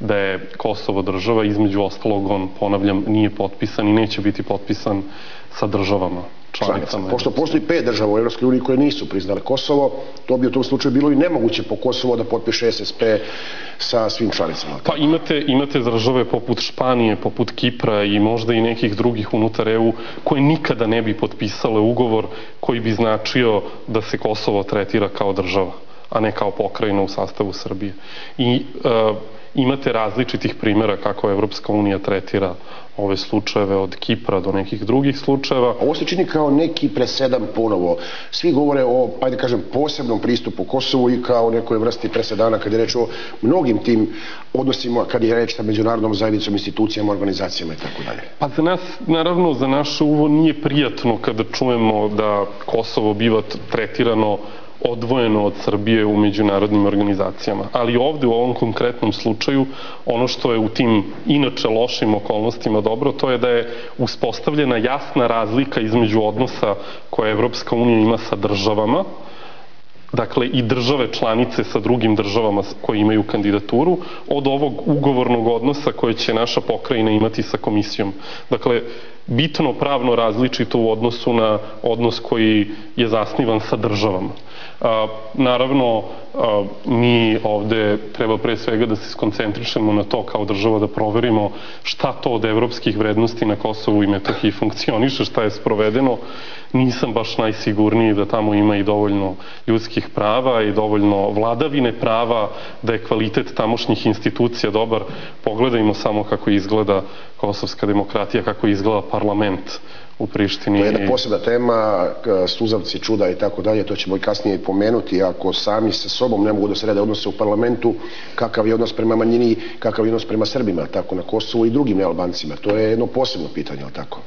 da je Kosovo država, između ostalog on, ponavljam, nije potpisan i neće biti potpisan sa državama članicama. Pošto postoji pet država u EU koje nisu priznale Kosovo, to bi u tom slučaju bilo i nemoguće po Kosovo da potpiše SSP sa svim članicama. Pa imate, imate države poput Španije, poput Kipra i možda i nekih drugih unutar EU koje nikada ne bi potpisale ugovor koji bi značio da se Kosovo tretira kao država a ne kao pokrajina u sastavu Srbije. I uh, imate različitih primjera kako Evropska unija tretira ove slučajeve od Kipra do nekih drugih slučajeva. Ovo se čini kao neki presedan ponovo. Svi govore o, ajde kažem, posebnom pristupu Kosovu i kao nekoj vrsti presedana kad je reč o mnogim tim odnosima, kad je reč sa međunarodnom zajednicom, institucijama, organizacijama i tako dalje. Pa za nas, naravno, za naše uvo nije prijatno kada čujemo da Kosovo biva tretirano odvojeno od Srbije u međunarodnim organizacijama. Ali ovde u ovom konkretnom slučaju ono što je u tim inače lošim okolnostima dobro, to je da je uspostavljena jasna razlika između odnosa koje Evropska unija ima sa državama, dakle i države članice sa drugim državama koje imaju kandidaturu, od ovog ugovornog odnosa koje će naša pokrajina imati sa komisijom. Dakle, bitno pravno različito u odnosu na odnos koji je zasnivan sa državama. A, naravno, mi ovde treba pre svega da se skoncentrišemo na to kao država da proverimo šta to od evropskih vrednosti na Kosovu i Metohiji funkcioniše, šta je sprovedeno. Nisam baš najsigurniji da tamo ima i dovoljno ljudskih prava i dovoljno vladavine prava, da je kvalitet tamošnjih institucija dobar. Pogledajmo samo kako izgleda kosovska demokratija, kako izgleda parlament u Prištini. To je jedna posebna tema, suzavci, čuda i tako dalje, to ćemo i kasnije pomenuti, ako sami sa sobom ne mogu da se rede odnose u parlamentu, kakav je odnos prema manjini, kakav je odnos prema Srbima, tako na Kosovu i drugim nealbancima. To je jedno posebno pitanje, ali tako?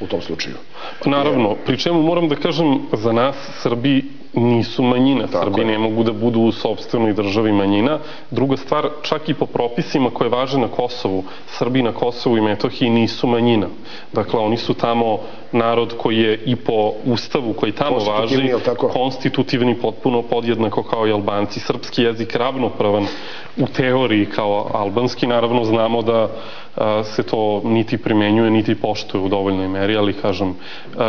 u tom slučaju. Pa naravno, pri čemu moram da kažem, za nas Srbi nisu manjina. Tako Srbi je. ne mogu da budu u sobstvenoj državi manjina. Druga stvar, čak i po propisima koje važe na Kosovu, Srbi na Kosovu i Metohiji nisu manjina. Dakle, oni su tamo narod koji je i po ustavu koji tamo važi, konstitutivni potpuno podjednako kao i albanci. Srpski jezik ravnopravan u teoriji kao albanski. Naravno, znamo da se to niti primenjuje, niti poštuje u dovoljnoj meri, ali kažem,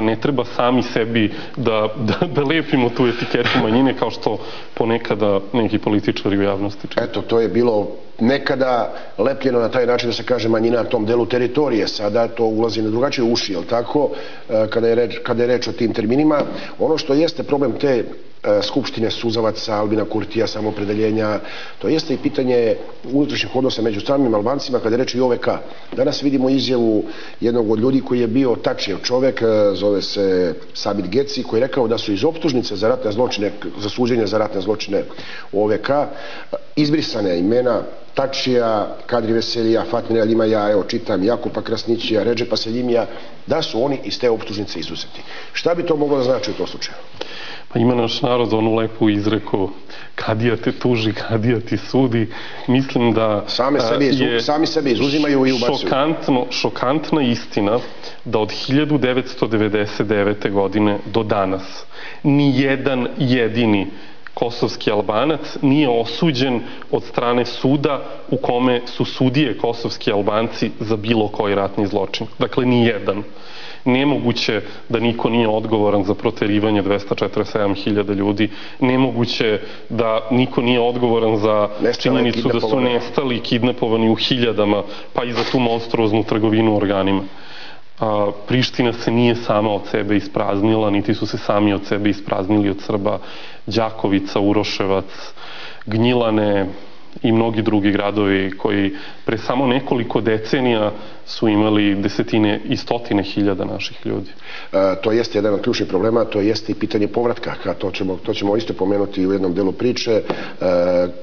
ne treba sami sebi da, da, da lepimo tu etiketu manjine kao što ponekada neki političari u javnosti čini. Eto, to je bilo nekada lepljeno na taj način da se kaže manjina na tom delu teritorije, sada to ulazi na drugačije uši, jel tako, kada je, reč, kada je reč o tim terminima. Ono što jeste problem te E, Skupštine Suzavaca, Albina Kurtija, samopredeljenja. To jeste i pitanje unutrašnjih odnosa među samim Albancima kada reči i OVK. Danas vidimo izjavu jednog od ljudi koji je bio tačnjev čovek, e, zove se Sabit Geci, koji je rekao da su iz optužnice za ratne zločine, za suđenje za ratne zločine OVK, izbrisane imena Tačija, Kadri Veselija, Fatmina Limaja, evo čitam, Jakupa Krasnićija, Ređepa Seljimija, da su oni iz te optužnice izuzeti. Šta bi to moglo da znači u tom slučaju? Pa ima naš narod onu lepu izreku kadija te tuži, kadija ti sudi. Mislim da Same sebi, je sami sebe izuzimaju i ubacuju. Šokantno, šokantna istina da od 1999. godine do danas ni jedan jedini kosovski albanac nije osuđen od strane suda u kome su sudije kosovski albanci za bilo koji ratni zločin. Dakle, ni jedan nemoguće da niko nije odgovoran za proterivanje 247.000 ljudi, nemoguće da niko nije odgovoran za činjenicu da su nestali kidnapovani u hiljadama, pa i za tu monstruoznu trgovinu organima. A, Priština se nije sama od sebe ispraznila, niti su se sami od sebe ispraznili od Srba. Đakovica, Uroševac, Gnjilane, i mnogi drugi gradovi koji pre samo nekoliko decenija su imali desetine i stotine hiljada naših ljudi. E, to jeste jedan od ključnih problema, to jeste i pitanje povratka, ka to ćemo, to ćemo isto pomenuti u jednom delu priče. E,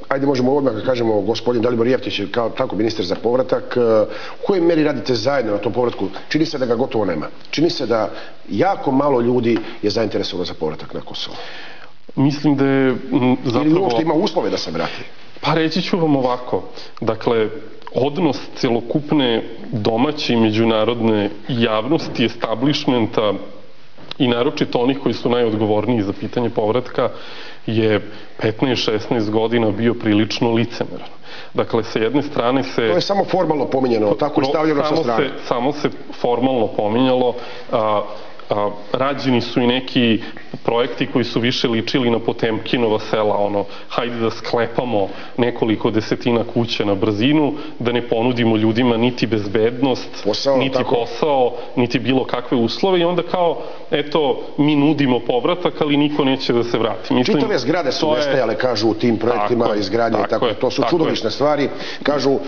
ajde možemo odmah da kažemo gospodin Dalibor Jeftić kao tako ministar za povratak. E, u kojoj meri radite zajedno na tom povratku? Čini se da ga gotovo nema. Čini se da jako malo ljudi je zainteresovano za povratak na Kosovo. Mislim da je zapravo... Ili uopšte ima uslove da se vrati? Pa reći ću vam ovako. Dakle, odnos celokupne domaće i međunarodne javnosti, establishmenta i naročito onih koji su najodgovorniji za pitanje povratka je 15-16 godina bio prilično licemeran. Dakle, sa jedne strane se... To je samo formalno pominjeno, tako je stavljeno sa strane. Se, samo se formalno pominjalo, a, a, rađeni su i neki projekti koji su više ličili na Potemkinova sela, ono, hajde da sklepamo nekoliko desetina kuća na brzinu, da ne ponudimo ljudima niti bezbednost, posao, niti tako. posao, niti bilo kakve uslove i onda kao, eto, mi nudimo povratak, ali niko neće da se vrati. Mislim, Čitave zgrade su nestajale, kažu, u tim projektima tako, izgradnje, tako, tako, to su čudovišne stvari. Kažu,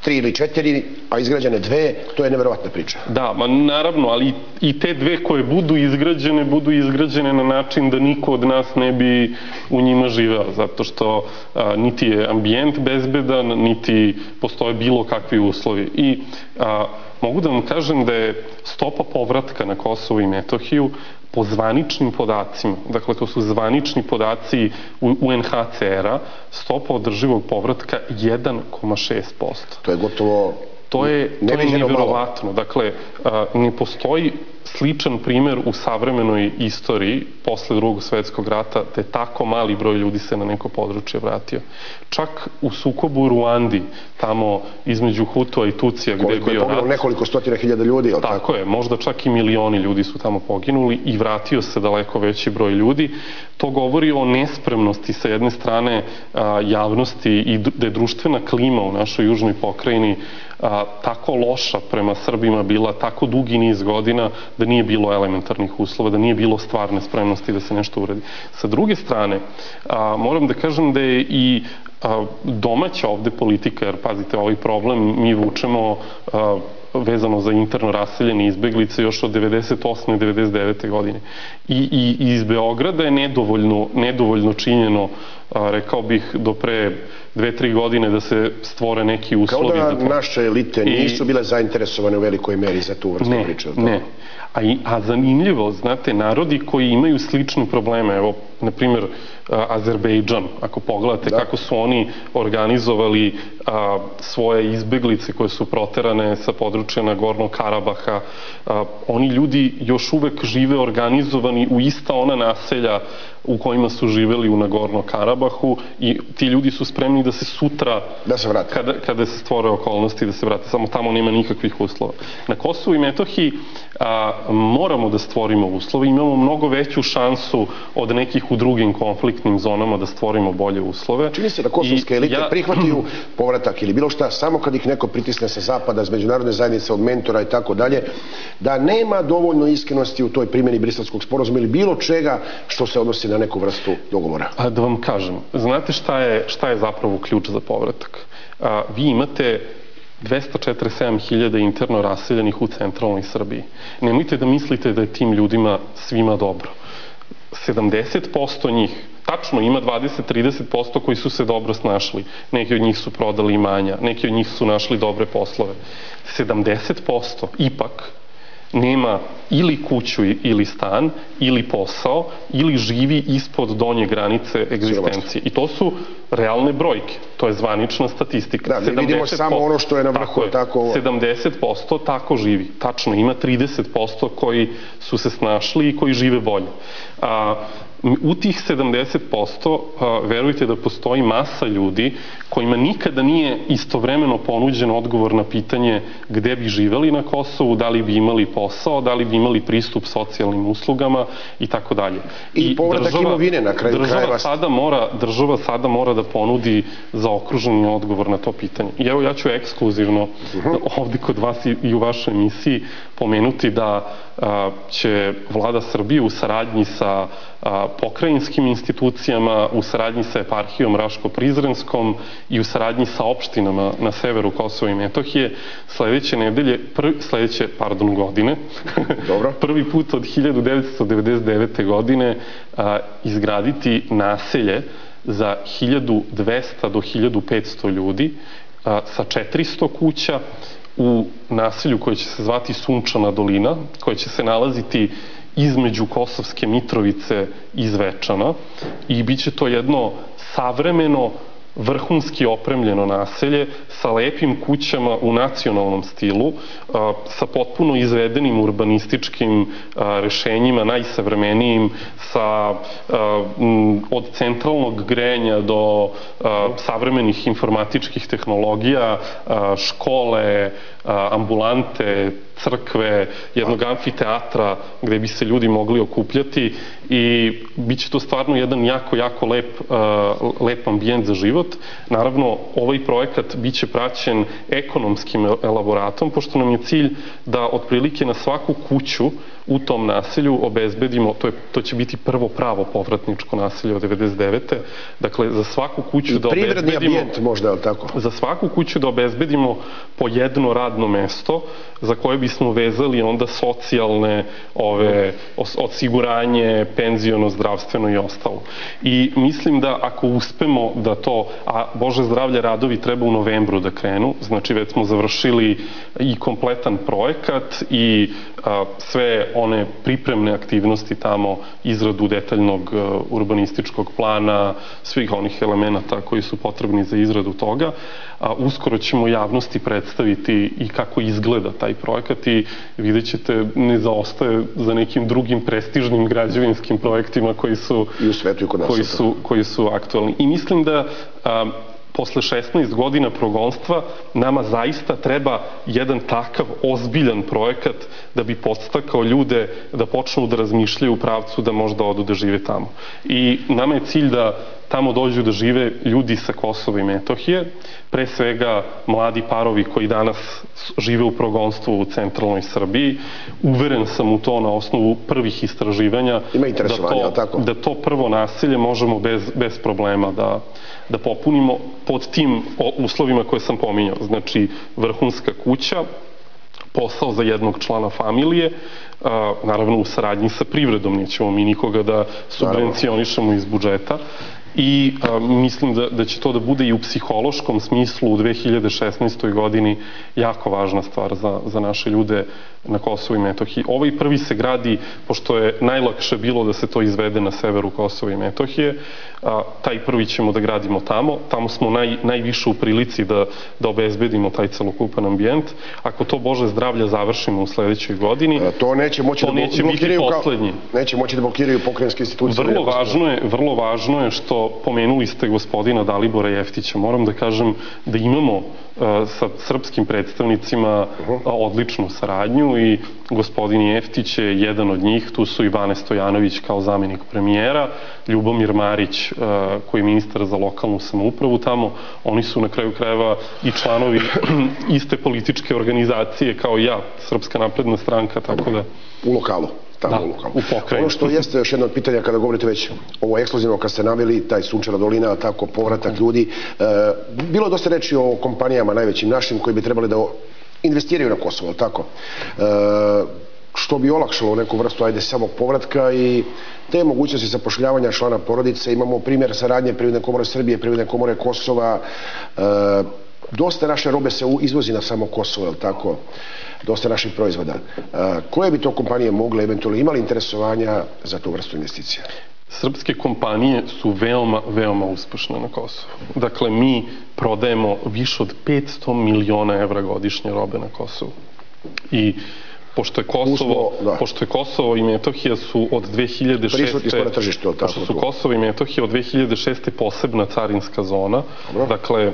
tri ili četiri, a izgrađene dve, to je neverovatna priča. Da, ma naravno, ali i te dve koje budu izgrađene, budu izgrađene na način da niko od nas ne bi u njima živeo, zato što a, niti je ambijent bezbedan, niti postoje bilo kakvi uslovi. I a, mogu da vam kažem da je stopa povratka na Kosovo i Metohiju po zvaničnim podacima, dakle to su zvanični podaci UNHCR-a, stopa održivog povratka 1,6%. To je gotovo To je, to je nevjerovatno. Dakle, ne postoji sličan primer u savremenoj istoriji posle drugog svetskog rata te tako mali broj ljudi se na neko područje vratio. Čak u sukobu u Ruandi, tamo između Hutua i Tucija gde je bio rat. nekoliko stotina hiljada ljudi, tako? Tako je, možda čak i milioni ljudi su tamo poginuli i vratio se daleko veći broj ljudi. To govori o nespremnosti sa jedne strane javnosti i da je društvena klima u našoj južnoj pokrajini a, tako loša prema Srbima bila tako dugi niz godina da nije bilo elementarnih uslova, da nije bilo stvarne spremnosti da se nešto uredi. Sa druge strane, a, moram da kažem da je i domaća ovde politika, jer pazite, ovaj problem mi vučemo vezano za interno raseljene izbeglice još od 98. i 99. godine. I, i, i iz Beograda je nedovoljno, nedovoljno činjeno, a, rekao bih, do pre dve, tri godine da se stvore neki uslovi. Kao da naše elite nisu bile zainteresovane u velikoj meri za tu vrstu priče. Ne, ne. A, i, a zanimljivo, znate, narodi koji imaju slične probleme, evo, na primjer, Azerbejdžan, ako pogledate da. kako su oni organizovali a, svoje izbeglice koje su proterane sa područja na Gornog Karabaha, a, oni ljudi još uvek žive organizovani u ista ona naselja u kojima su živeli u Nagorno Karabahu i ti ljudi su spremni da se sutra da se vrate. Kada, kada se stvore okolnosti da se vrate, samo tamo nema nikakvih uslova. Na Kosovu i Metohiji a, moramo da stvorimo uslove, imamo mnogo veću šansu od nekih u drugim konfliktnim zonama da stvorimo bolje uslove. Čini se da kosovske elite ja... prihvatiju povratak ili bilo šta, samo kad ih neko pritisne sa zapada, s međunarodne zajednice, od mentora i tako dalje, da nema dovoljno iskrenosti u toj primjeni brislavskog sporozuma ili bilo čega što se odnosi na neku vrstu dogovora. A da vam kažem, znate šta je, šta je zapravo ključ za povratak? A, vi imate 247.000 interno raseljenih u centralnoj Srbiji. Nemojte da mislite da je tim ljudima svima dobro. 70% njih, tačno ima 20-30% koji su se dobro snašli. Neki od njih su prodali imanja, neki od njih su našli dobre poslove. 70% ipak nema ili kuću ili stan, ili posao, ili živi ispod donje granice egzistencije. I to su realne brojke. To je zvanična statistika. Da, mi vidimo samo ono što je na vrhu. Tako, tako... 70% tako živi. Tačno, ima 30% koji su se snašli i koji žive bolje. A, u tih 70% verujte da postoji masa ljudi kojima nikada nije istovremeno ponuđen odgovor na pitanje gde bi živeli na Kosovu, da li bi imali posao, da li bi imali pristup socijalnim uslugama i tako dalje. I, I povratak imovine na kraju država krajeva. Sada mora, država sada mora da ponudi zaokruženi odgovor na to pitanje. I evo ja ću ekskluzivno uh mhm. -huh. ovde kod vas i, i u vašoj emisiji pomenuti da a, će vlada Srbije u saradnji sa a, pokrajinskim institucijama, u saradnji sa eparhijom Raško-Prizrenskom i u saradnji sa opštinama na severu Kosova i Metohije sledeće nedelje, prvi, sledeće, pardon, godine, Dobro. prvi put od 1999. godine a, izgraditi naselje za 1200 do 1500 ljudi sa 400 kuća u naselju koje će se zvati Sunčana dolina, koje će se nalaziti između Kosovske Mitrovice i Zvečana i bit će to jedno savremeno vrhunski opremljeno naselje sa lepim kućama u nacionalnom stilu, sa potpuno izvedenim urbanističkim rešenjima, najsavremenijim, sa od centralnog grenja do savremenih informatičkih tehnologija, škole, ambulante, crkve, jednog amfiteatra gde bi se ljudi mogli okupljati i bit će to stvarno jedan jako, jako lep, lep ambijent za život. Naravno, ovaj projekat biće praćen ekonomskim elaboratom, pošto nam je cilj da otprilike na svaku kuću u tom naselju obezbedimo, to, je, to će biti prvo pravo povratničko naselje od 99. Dakle, za svaku kuću I da obezbedimo... Privredni ambijent možda, je tako? Za svaku kuću da obezbedimo po jedno radno mesto za koje bismo vezali onda socijalne ove, osiguranje, penziono, zdravstveno i ostalo. I mislim da ako uspemo da to, a Bože zdravlje radovi treba u novembru da krenu, znači već smo završili i kompletan projekat i sve one pripremne aktivnosti tamo, izradu detaljnog e, urbanističkog plana, svih onih elemenata koji su potrebni za izradu toga. Uskoro ćemo javnosti predstaviti i kako izgleda taj projekat i vidjet ćete ne zaostaje za nekim drugim prestižnim građevinskim projektima koji su, I u svetu i kod nas koji su, koji su aktualni. I mislim da posle 16 godina progonstva nama zaista treba jedan takav ozbiljan projekat da bi podstakao ljude da počnu da razmišljaju u pravcu da možda odu da žive tamo. I nama je cilj da tamo dođu da žive ljudi sa Kosova i Metohije, pre svega mladi parovi koji danas žive u progonstvu u centralnoj Srbiji. Uveren sam u to na osnovu prvih istraživanja da to, tako? da to prvo naselje možemo bez, bez problema da, da popunimo pod tim uslovima koje sam pominjao. Znači, vrhunska kuća, posao za jednog člana familije, a, naravno u saradnji sa privredom, nećemo mi nikoga da subvencionišemo iz budžeta i a, mislim da, da će to da bude i u psihološkom smislu u 2016. godini jako važna stvar za, za naše ljude na Kosovo i Metohiji. Ovaj prvi se gradi, pošto je najlakše bilo da se to izvede na severu Kosova i Metohije, a, taj prvi ćemo da gradimo tamo. Tamo smo naj, najviše u prilici da, da obezbedimo taj celokupan ambijent. Ako to Bože zdravlja završimo u sledećoj godini, a, to neće moći to da neće biti poslednji. Kao, neće moći da blokiraju pokrenjske institucije. Vrlo važno je, vrlo važno je što pomenuli ste gospodina Dalibora Jeftića. Moram da kažem da imamo sa srpskim predstavnicima odličnu saradnju i gospodin Jeftić je jedan od njih, tu su i Vane Stojanović kao zamenik premijera, Ljubomir Marić koji je ministar za lokalnu samoupravu tamo, oni su na kraju krajeva i članovi iste političke organizacije kao ja, Srpska napredna stranka, tako da... U lokalu tamo da, u lokalu. Ono što jeste još jedno od pitanja kada govorite već ovo ekskluzivno, kad ste naveli taj Sunčana dolina, tako povratak ljudi, e, bilo je dosta reči o kompanijama najvećim našim koji bi trebali da investiraju na Kosovo, tako? E, što bi olakšalo neku vrstu ajde samog povratka i te mogućnosti zapošljavanja člana porodice. Imamo primjer saradnje Privredne komore Srbije, Privredne komore Kosova. E, dosta naše robe se izvozi na samo Kosovo, je tako? dosta naših proizvoda. Koje bi to kompanije mogle eventualno imali interesovanja za tu vrstu investicija? Srpske kompanije su veoma, veoma uspešne na Kosovu. Dakle, mi prodajemo više od 500 miliona evra godišnje robe na Kosovu. I pošto je Kosovo, Usmo, da. pošto je Kosovo i Metohija su od 2006. Prisutni smo na tržištu, tako. Pošto su Kosovo i Metohija od 2006. posebna carinska zona, Dobro. dakle,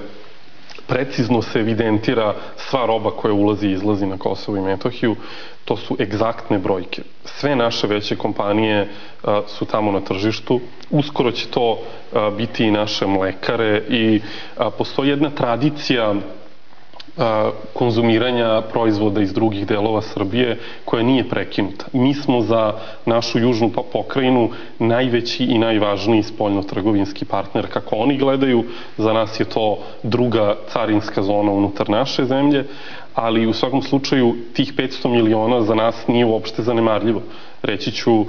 precizno se evidentira sva roba koja ulazi i izlazi na Kosovo i Metohiju. To su egzaktne brojke. Sve naše veće kompanije a, su tamo na tržištu. Uskoro će to a, biti i naše mlekare i a, postoji jedna tradicija konzumiranja proizvoda iz drugih delova Srbije koja nije prekinuta. Mi smo za našu južnu pokrajinu najveći i najvažniji spoljno-trgovinski partner. Kako oni gledaju, za nas je to druga carinska zona unutar naše zemlje, ali u svakom slučaju tih 500 miliona za nas nije uopšte zanemarljivo. Reći ću,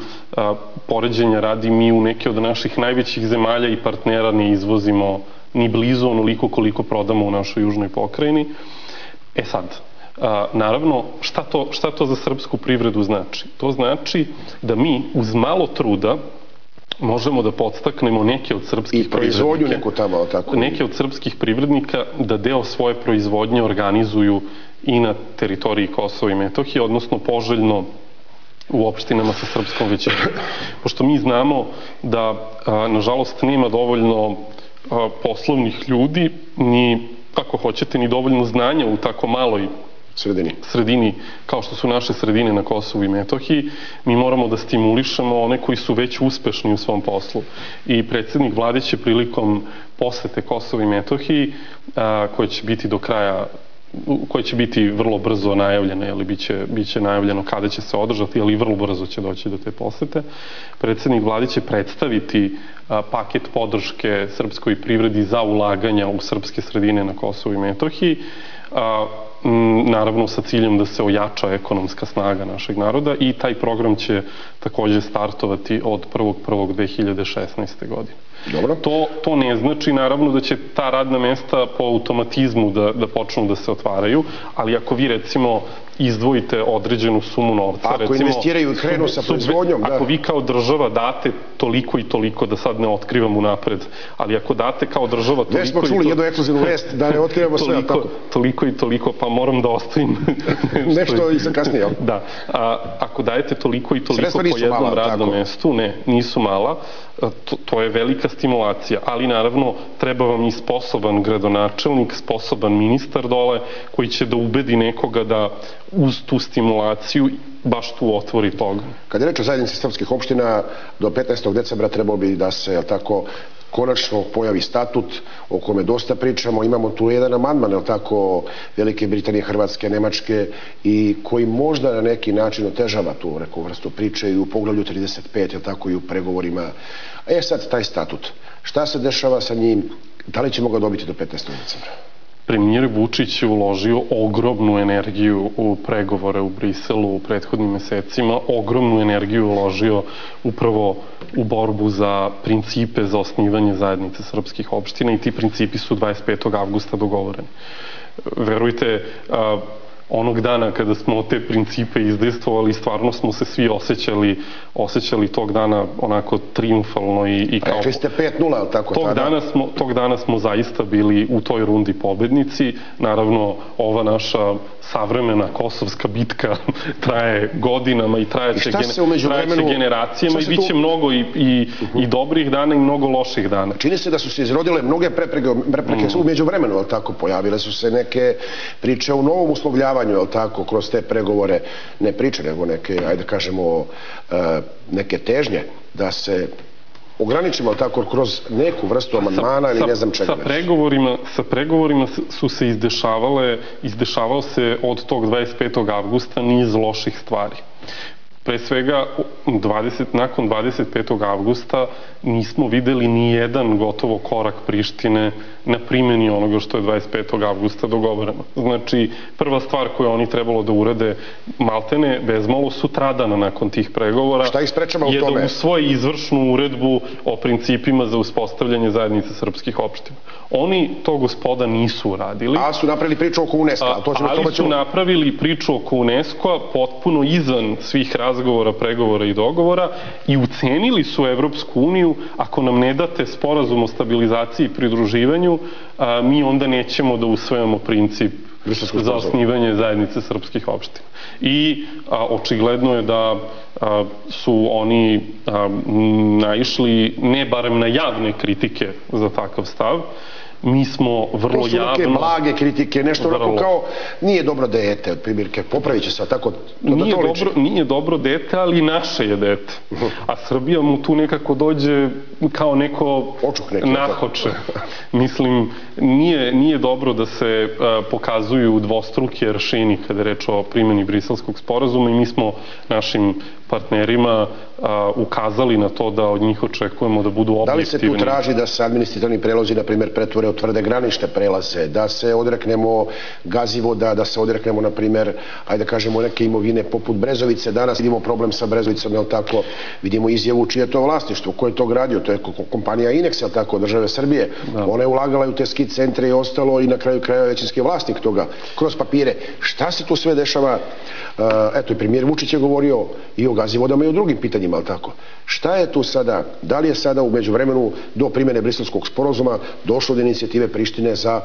poređenja radi mi u neke od naših najvećih zemalja i partnera ne izvozimo ni blizu onoliko koliko prodamo u našoj južnoj pokrajini. E sad, a, naravno, šta to, šta to za srpsku privredu znači? To znači da mi uz malo truda možemo da podstaknemo neke od srpskih I proizvodnju neku tamo, tako? Neke od srpskih privrednika da deo svoje proizvodnje organizuju i na teritoriji Kosova i Metohije, odnosno poželjno u opštinama sa srpskom većinom. Pošto mi znamo da, a, nažalost, nema dovoljno a, poslovnih ljudi, ni, ako hoćete, ni dovoljno znanja u tako maloj sredini. sredini kao što su naše sredine na Kosovu i Metohiji, mi moramo da stimulišemo one koji su već uspešni u svom poslu. I predsednik vlade će prilikom posete Kosovu i Metohiji, a, koje će biti do kraja koje će biti vrlo brzo najavljene, ili biće, biće najavljeno kada će se održati, ali vrlo brzo će doći do te posete. Predsednik vlade će predstaviti paket podrške srpskoj privredi za ulaganja u srpske sredine na Kosovu i Metohiji, naravno sa ciljem da se ojača ekonomska snaga našeg naroda i taj program će takođe startovati od 1.1.2016. godine. Dobro. To, to ne znači naravno da će ta radna mesta po automatizmu da, da počnu da se otvaraju, ali ako vi recimo izdvojite određenu sumu novca. Ako recimo, investiraju i krenu sa proizvodnjom, da. Ako vi kao država date toliko i toliko, da sad ne otkrivam unapred, ali ako date kao država toliko Već smo čuli jednu ekskluzivnu vest da ne otkrivamo sve, tako? Toliko i toliko, pa moram da ostavim nešto, nešto i sa kasnije, jel? Da. A, ako dajete toliko i toliko po jednom mala, radnom tako. mestu, ne, nisu mala, to, to je velika stimulacija, ali naravno treba vam i sposoban gradonačelnik, sposoban ministar dole koji će da ubedi nekoga da uz tu stimulaciju baš tu otvori toga. Kad je reč o zajednici srpskih opština, do 15. decembra trebao bi da se, tako, konačno pojavi statut o kome dosta pričamo. Imamo tu jedan amandman, je tako, Velike Britanije, Hrvatske, Nemačke i koji možda na neki način otežava tu neku vrstu priče i u poglavlju 35, je tako, i u pregovorima. E sad, taj statut. Šta se dešava sa njim? Da li ćemo ga dobiti do 15. decembra? Premijer Vučić uložio ogromnu energiju u pregovore u Briselu u prethodnim mesecima, ogromnu energiju uložio upravo u borbu za principe za osnivanje zajednice srpskih opština i ti principi su 25. avgusta dogovoreni. Verujte, onog dana kada smo te principe izdejstvovali, stvarno smo se svi osjećali, osjećali tog dana onako triumfalno i, i kao... Rekli ste 5-0, ali tako tog tada? Dana smo, tog dana smo zaista bili u toj rundi pobednici. Naravno, ova naša savremena kosovska bitka traje godinama i trajeće, I trajeće generacijama i bit će tu... mnogo i, i, uh -huh. i dobrih dana i mnogo loših dana. Čini se da su se izrodile mnoge prepreke, prepreke mm. umeđu vremenu, ali tako, pojavile su se neke priče o novom uslovljavanju, ali tako, kroz te pregovore, ne priče, nego neke, ajde da kažemo, e, neke težnje da se ograničimo tako kroz neku vrstu amandmana ili ne znam čega. Sa pregovorima, sa pregovorima su se izdešavale, izdešavao se od tog 25. avgusta niz loših stvari. Pre svega, 20, nakon 25. avgusta nismo videli ni jedan gotovo korak Prištine na primjeni onoga što je 25. avgusta dogovoreno. Znači, prva stvar koju oni trebalo da urade maltene, bezmalo sutradana nakon tih pregovora, Šta ih sprečava u tome? je da usvoje izvršnu uredbu o principima za uspostavljanje zajednice srpskih opština. Oni to gospoda nisu uradili. A su napravili priču oko UNESCO. A, to ćemo ali su napravili priču oko UNESCO-a potpuno izvan svih razgovora, pregovora i dogovora i ucenili su Evropsku uniju ako nam ne date sporazum o stabilizaciji i pridruživanju, a, mi onda nećemo da usvojamo princip za osnivanje zajednice srpskih opština. I a, očigledno je da a, su oni a, naišli ne barem na javne kritike za takav stav, mi smo vrlo to su javno... neke blage kritike, nešto vrlo... onako kao nije dobro dete, od primjerke, popravit će se, tako to da nije to liči. Dobro, nije dobro dete, ali naše je dete. A Srbija mu tu nekako dođe kao neko Očuk neki, nahoče. Mislim, nije, nije dobro da se a, pokazuju dvostruki aršini kada je reč o primjeni briselskog sporazuma i mi smo našim partnerima a, ukazali na to da od njih očekujemo da budu objektivni. Da li se tu traži da se administrativni prelozi, na primjer, pretvore od otvrde granične prelaze, da se odreknemo gazivoda, da se odreknemo, na primer, ajde da kažemo, neke imovine poput Brezovice. Danas vidimo problem sa Brezovicom, je tako? Vidimo izjavu čije je to vlasništvo, ko je to gradio, to je kompanija Inex, je tako, države Srbije. Da. Ona je ulagala u te ski centre i ostalo i na kraju kraja većinski vlasnik toga, kroz papire. Šta se tu sve dešava? Eto, i premijer Vučić je govorio i o gazivodama i o drugim pitanjima, ali tako? Šta je tu sada? Da li je sada u međuvremenu do primjene briselskog sporozuma došlo do inicijative Prištine za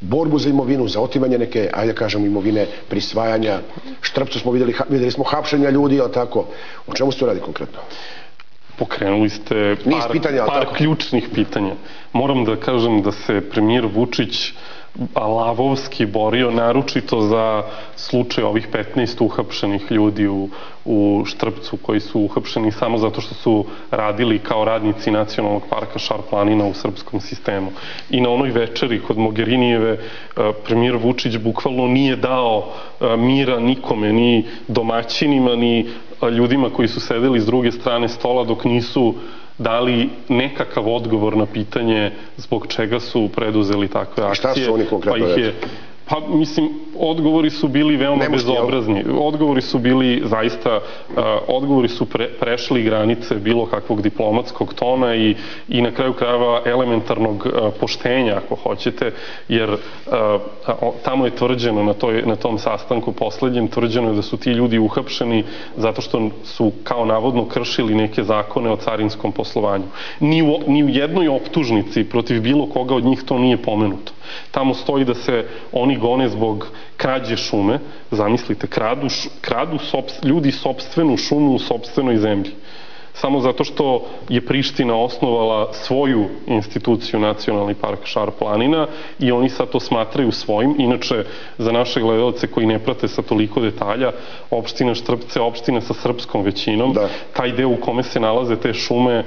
borbu za imovinu, za otimanje neke, ajde da kažem, imovine, prisvajanja. Štrpcu smo videli, videli smo hapšenja ljudi, ali tako. O čemu se to radi konkretno? Pokrenuli ste par, pitanja, par ključnih pitanja. Moram da kažem da se premijer Vučić lavovski borio naručito za slučaj ovih 15 uhapšenih ljudi u, u Štrpcu koji su uhapšeni samo zato što su radili kao radnici nacionalnog parka Šar planina u srpskom sistemu. I na onoj večeri kod Mogherinijeve e, premijer Vučić bukvalno nije dao e, mira nikome, ni domaćinima, ni ljudima koji su sedeli s druge strane stola dok nisu dali nekakav odgovor na pitanje zbog čega su preduzeli takve akcije. Šta su oni konkretno pa ih je, Pa, mislim, odgovori su bili veoma Nemoški, bezobrazni. Odgovori su bili, zaista, uh, odgovori su pre, prešli granice bilo kakvog diplomatskog tona i, i na kraju krajeva elementarnog uh, poštenja, ako hoćete, jer uh, tamo je tvrđeno na, toj, na tom sastanku poslednjem, tvrđeno je da su ti ljudi uhapšeni zato što su kao navodno kršili neke zakone o carinskom poslovanju. Ni u, ni u jednoj optužnici protiv bilo koga od njih to nije pomenuto. Tamo stoji da se oni gone zbog krađe šume, zamislite, kradu, kradu sobst, ljudi sobstvenu šumu u sobstvenoj zemlji samo zato što je Priština osnovala svoju instituciju Nacionalni park Šar planina i oni sad to smatraju svojim. Inače, za naše gledalce koji ne prate sa toliko detalja, opština Štrpce, opština sa srpskom većinom, da. taj deo u kome se nalaze te šume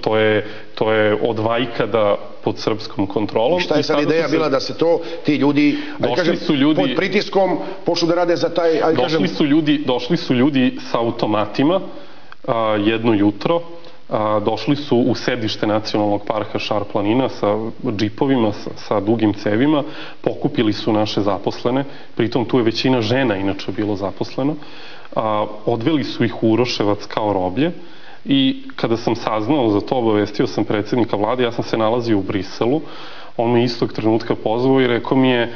to je, to je od Vajkada pod srpskom kontrolom. I šta je sad ideja se... bila da se to, ti ljudi, došli kažem, su ljudi, pod pritiskom počnu da rade za taj, ajde došli kažem... Su ljudi, došli su ljudi sa automatima a, jedno jutro, a, došli su u sedište nacionalnog parka Šar planina sa džipovima, sa, sa dugim cevima, pokupili su naše zaposlene, pritom tu je većina žena inače bilo zaposleno, a, odveli su ih u Uroševac kao roblje, i kada sam saznao za to, obavestio sam predsednika vlade, ja sam se nalazio u Briselu, on me istog trenutka pozvao i rekao mi je,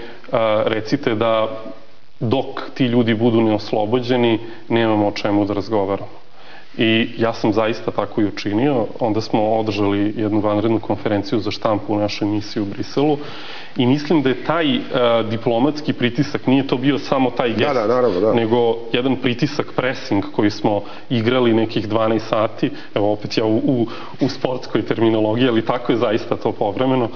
recite da dok ti ljudi budu neoslobođeni, nemamo o čemu da razgovaramo. I ja sam zaista tako i učinio. Onda smo održali jednu vanrednu konferenciju za štampu u našoj misiji u Briselu i mislim da je taj uh, diplomatski pritisak, nije to bio samo taj da, gest, da, da, naravno, da. nego jedan pritisak pressing koji smo igrali nekih 12 sati, evo opet ja u, u, u sportskoj terminologiji, ali tako je zaista to povremeno,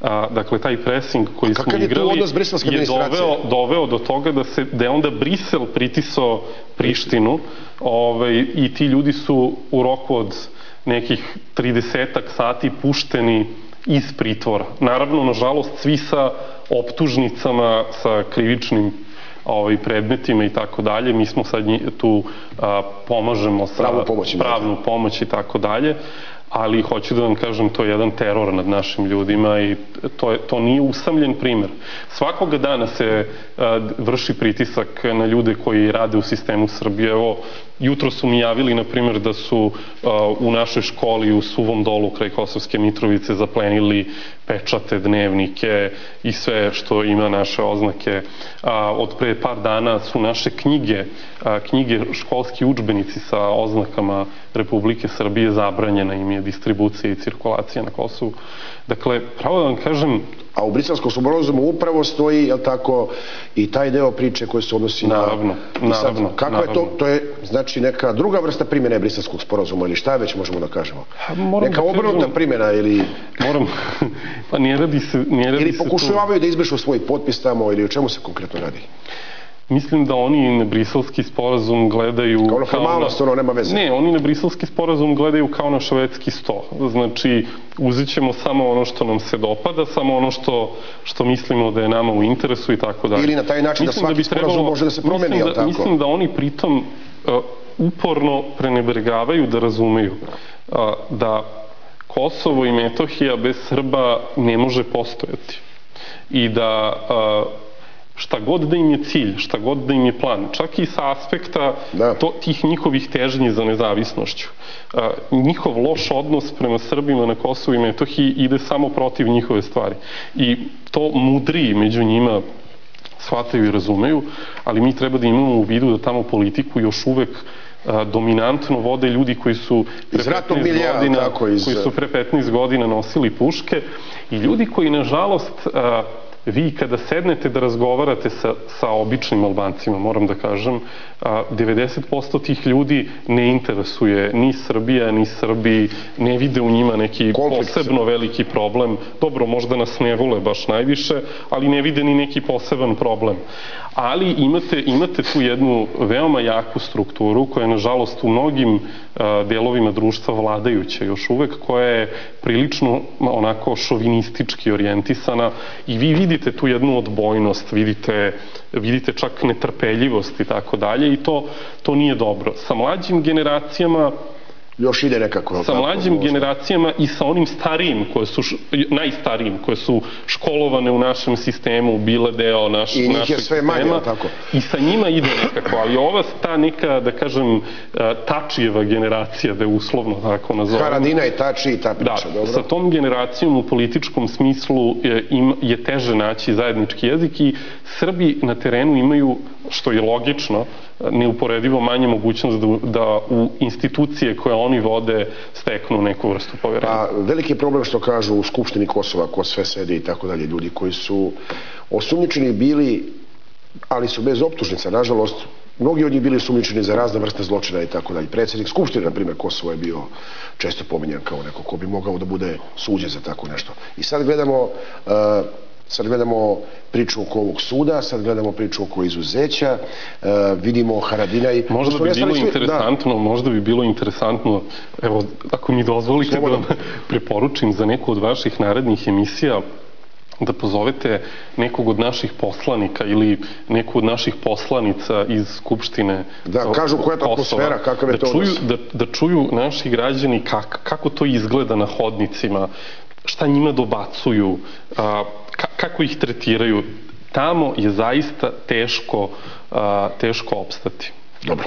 a, dakle taj pressing koji smo igrali je, je doveo, doveo do toga da, se, da je onda Brisel pritisao Prištinu ovaj, i ti ljudi su u roku od nekih 30 sati pušteni iz pritvora. Naravno, nažalost, svi sa optužnicama, sa krivičnim ovaj, predmetima i tako dalje. Mi smo sad tu a, pomažemo sa pravnu pomoć, pravnu pomoć i tako dalje ali hoću da vam kažem, to je jedan teror nad našim ljudima i to, je, to nije usamljen primer. Svakoga dana se a, vrši pritisak na ljude koji rade u sistemu Srbije. Evo, jutro su mi javili, na primjer, da su a, u našoj školi u Suvom dolu kraj Kosovske Mitrovice zaplenili pečate, dnevnike i sve što ima naše oznake. A, od pre par dana su naše knjige, a, knjige školski učbenici sa oznakama Republike Srbije zabranjena im je distribucija i cirkulacija na Kosovu. Dakle, pravo da vam kažem, A u Briselskom sporazumu upravo stoji, jel tako, i taj deo priče koji se odnosi naravno, na... Naravno, kako naravno. je to? To je, znači, neka druga vrsta primjene Briselskog sporazuma ili šta već možemo da kažemo? Moram neka da obrnuta primjena ili... Moram, pa nije radi se... Nije radi ili pokušavaju da izbrišu svoj potpis tamo ili o čemu se konkretno radi? Mislim da oni na briselski sporazum gledaju... Kao na formalnost, ono nema veze. Ne, oni na briselski sporazum gledaju kao na švedski sto. Znači, uzet ćemo samo ono što nam se dopada, samo ono što, što mislimo da je nama u interesu i tako dalje. Ili na taj način da mislim da svaki da sporazum trebalo, može da se promeni, mislim da, tako? Mislim da oni pritom uh, uporno prenebrigavaju da razumeju uh, da Kosovo i Metohija bez Srba ne može postojati i da šta god da im je cilj, šta god da im je plan, čak i sa aspekta da. to, tih njihovih težnji za nezavisnošću. A, njihov loš odnos prema Srbima na Kosovu i Metohiji ide samo protiv njihove stvari. I to mudri među njima shvataju i razumeju, ali mi treba da imamo u vidu da tamo politiku još uvek a, dominantno vode ljudi koji su pre 15 milija, godina iz... koji su pre 15 godina nosili puške i ljudi koji nažalost a, vi kada sednete da razgovarate sa, sa običnim Albancima, moram da kažem, 90% tih ljudi ne interesuje ni Srbija, ni Srbi, ne vide u njima neki Konflikt. posebno veliki problem. Dobro, možda nas ne vole baš najviše, ali ne vide ni neki poseban problem ali imate, imate tu jednu veoma jaku strukturu koja je nažalost u mnogim a, delovima društva vladajuća još uvek, koja je prilično onako šovinistički orijentisana i vi vidite tu jednu odbojnost, vidite, vidite čak netrpeljivost i tako dalje i to, to nije dobro. Sa mlađim generacijama još ide nekako. Sa mlađim generacijama i sa onim starijim, koje su, najstarijim, koje su školovane u našem sistemu, bile deo naš, I našeg je sve manje, sistema. tako? I sa njima ide nekako, ali ova ta neka, da kažem, tačijeva generacija, da je uslovno tako nazovem. Haradina i tači i ta priča, da, dobro? sa tom generacijom u političkom smislu je, im, je teže naći zajednički jezik i Srbi na terenu imaju, što je logično, neuporedivo manje mogućnost da, da u institucije koje oni vode steknu neku vrstu poverenja. Pa, veliki problem što kažu u Skupštini Kosova, ko sve sedi i tako dalje, ljudi koji su osumnjičeni bili, ali su bez optužnica, nažalost, mnogi od njih bili sumnjičeni za razne vrste zločina i tako dalje. Predsednik Skupštine, na primjer, Kosovo je bio često pominjan kao neko ko bi mogao da bude suđen za tako nešto. I sad gledamo uh, Sad gledamo priču oko ovog suda, sad gledamo priču oko izuzeća, uh, vidimo Haradinaj... Možda bi bilo svi... interesantno, da. možda bi bilo interesantno, evo, ako mi dozvolite da vam preporučim za neku od vaših narednih emisija, da pozovete nekog od naših poslanika ili neku od naših poslanica iz Skupštine Da, kažu koja je to atmosfera, kakav je da to čuju, da, da čuju naši građani kak, kako to izgleda na hodnicima, šta njima dobacuju, a, kako ih tretiraju. Tamo je zaista teško, teško opstati. Dobro.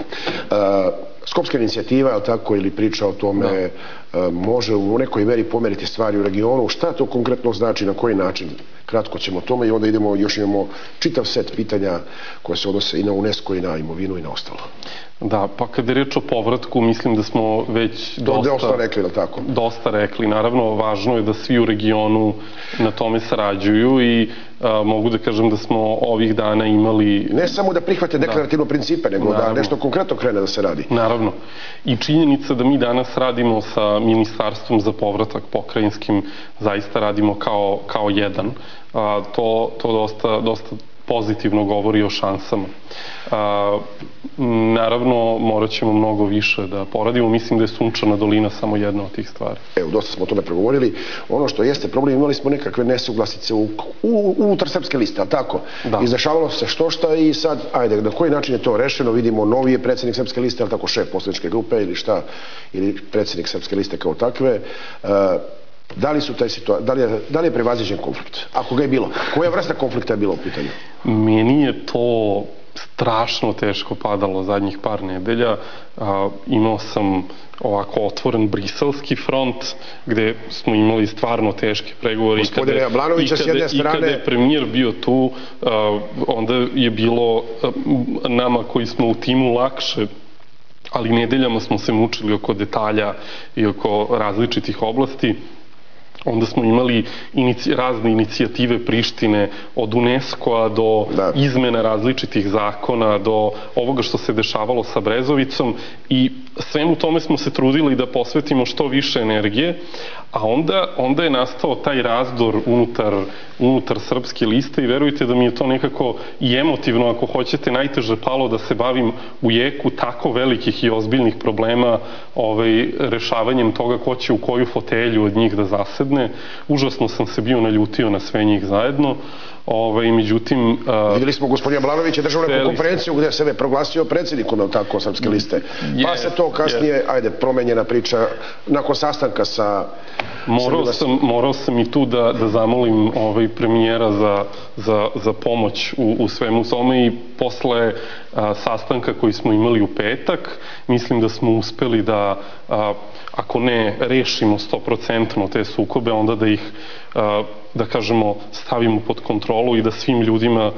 Skopska inicijativa, je tako, ili priča o tome, da. može u nekoj meri pomeriti stvari u regionu. Šta to konkretno znači, na koji način? Kratko ćemo o tome i onda idemo, još imamo čitav set pitanja koje se odnose i na UNESCO i na imovinu i na ostalo. Da, pa kada je reč o povratku, mislim da smo već dosta, dosta rekli, da tako? Dosta rekli. Naravno, važno je da svi u regionu na tome sarađuju i a, mogu da kažem da smo ovih dana imali... Ne samo da prihvate da. deklarativno da. principe, nego da Naravno. da nešto konkretno krene da se radi. Naravno. I činjenica da mi danas radimo sa Ministarstvom za povratak pokrajinskim, zaista radimo kao, kao jedan. A, to, to dosta, dosta pozitivno govori o šansama. A, naravno, morat ćemo mnogo više da poradimo. Mislim da je Sunčana dolina samo jedna od tih stvari. Evo, dosta smo o tome pregovorili. Ono što jeste problem, imali smo nekakve nesuglasice u, u, unutar srpske liste, ali tako? Da. Izdešavalo se što šta i sad, ajde, na koji način je to rešeno? Vidimo, novi je predsednik srpske liste, ali tako šef poslaničke grupe ili šta, ili predsednik srpske liste kao takve. Uh, Da li, su taj situa da li, je, da li je prevaziđen konflikt? Ako ga je bilo. Koja vrsta konflikta je bila u pitanju? Meni je to strašno teško padalo zadnjih par nedelja. A, imao sam ovako otvoren briselski front gde smo imali stvarno teške pregovore. Gospodine Jablanovića s jedne strane... I kada je premijer bio tu, a, onda je bilo a, nama koji smo u timu lakše ali nedeljama smo se mučili oko detalja i oko različitih oblasti Onda smo imali inici, razne inicijative Prištine od UNESCO-a do da. izmene različitih zakona, do ovoga što se dešavalo sa Brezovicom i svemu tome smo se trudili da posvetimo što više energije, a onda, onda je nastao taj razdor unutar, unutar srpske liste i verujte da mi je to nekako i emotivno, ako hoćete, najteže palo da se bavim u jeku tako velikih i ozbiljnih problema ovaj, rešavanjem toga ko će u koju fotelju od njih da zasedne. Užasno sam se bio naljutio na sve njih zajedno Ovaj, međutim... A, Videli smo gospodina Blanovića državnu neku konferenciju gde se sebe proglasio predsjednikom, je tako, srpske liste. Pa se to kasnije, je. ajde, promenjena priča nakon sastanka sa Morao sam, morao sam i tu da, da zamolim ovaj premijera za, za, za pomoć u, u svemu tome i posle a, sastanka koji smo imali u petak, mislim da smo uspeli da, a, ako ne rešimo 100% te sukobe, onda da ih da kažemo, stavimo pod kontrolu i da svim ljudima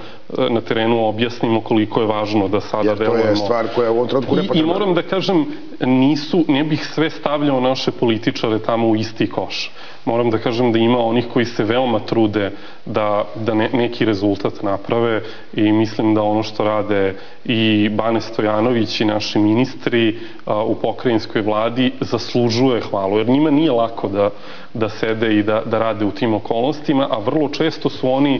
na terenu objasnimo koliko je važno da sada delujemo. Jer to je stvar koja u ovom trenutku ne I, I moram da kažem, nisu, ne bih sve stavljao naše političare tamo u isti koš. Moram da kažem da ima onih koji se veoma trude da, da ne, neki rezultat naprave i mislim da ono što rade i Bane Stojanović i naši ministri a, u pokrajinskoj vladi zaslužuje hvalu, jer njima nije lako da, da sede i da, da rade u tim okolnostima, a vrlo često su oni